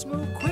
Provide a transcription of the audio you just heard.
smoke.